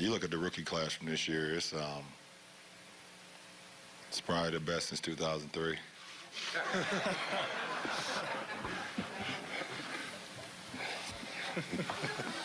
you look at the rookie class from this year, it's um, it's probably the best since 2003.